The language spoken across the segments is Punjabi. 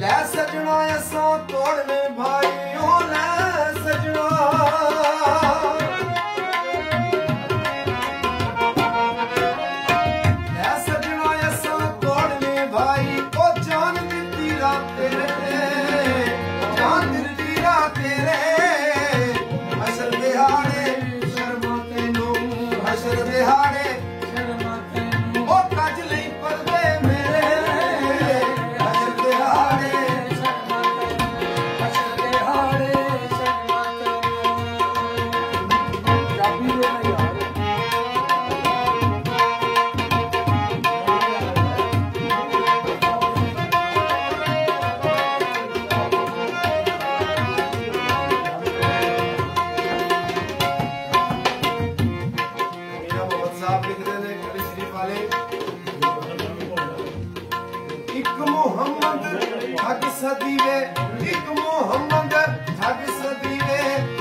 ਲੈ ਸਜਣਾ ਅਸਾਂ ਤੋੜਨੇ ਭਾਈਓ, ਲੈ ਸਜਣਾ। ਲੈ ਸਜਣਾ ਅਸਾਂ ਤੋੜਨੇ ਭਾਈ, ਉਹ ਜਾਨ ਦਿੱਤੀ ਰਾਤ ਤੇਰੇ। ਜਾਨ ਦਿੱਤੀ ਰਾਤ ਤੇਰੇ। ਹਸਰ ਦਿਹਾੜੇ ਸ਼ਰਮਾ ਤੈਨੂੰ ਹਸ਼ਰ ਦਿਹਾੜੇ ਵਾਲੇ ਇੱਕ ਮੁਹੰਮਦ ਠੱਗ ਸਦੀ ਵੇ ਇੱਕ ਮੁਹੰਮਦ ਠੱਗ ਸਦੀ ਵੇ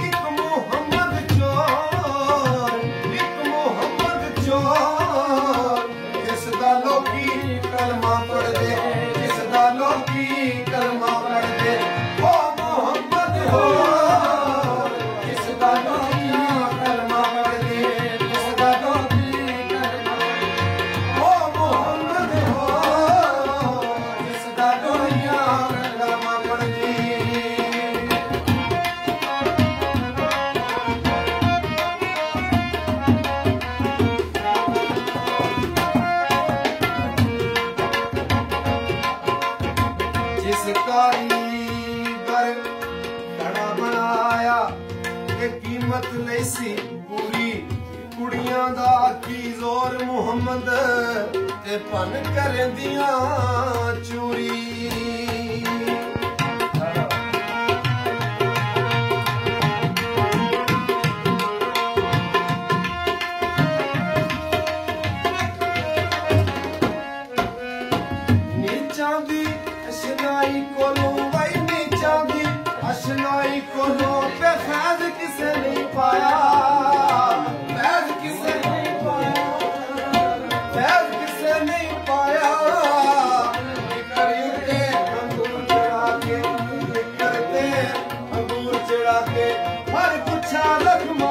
ਇੱਕ ਮੁਹੰਮਦ ਚੋਰ, ਇੱਕ ਮੁਹੰਮਦ ਚੋਰ। ਜਿਸ ਦਾ ਲੋਕੀ ਕਲਮਾ ਪੜਦੇ ਜਿਸ ਦਾ ਲੋਕੀ ਕਲਮਾ ਕੀਮਤ ਲਈ ਸੀ ਪੂਰੀ। ਕੁੜੀਆਂ ਦਾ ਕੀ ਜ਼ੋਰ ਮੁਹੰਮਦ ਤੇ ਭਨ ਕਰਦੀਆਂ ਚੂਰੀ। ਨੀਚਾਂ ਦੀ ਅਸ਼ਨਾਈ ਕੋਲੋਂ ਵਈ ਨੀਚਾਂ ਦੀ ਅਸ਼ਨਾਈ ਕੋਲੋਂ time, look, come on.